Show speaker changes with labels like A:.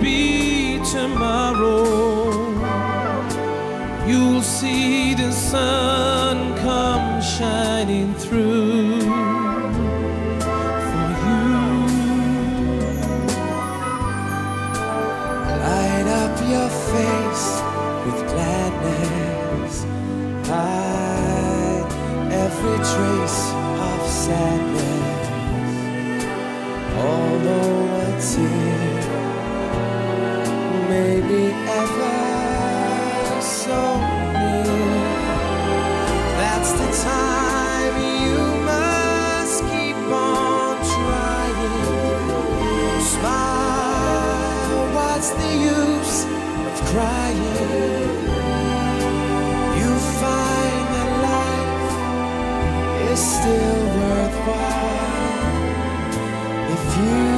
A: maybe tomorrow you'll see the sun come shining through for you.
B: Light up your face with gladness. Hide every trace of sadness. Although a tear be ever so near, that's the time you must keep on trying. Smile, what's the use of crying? You find that life is still worthwhile if you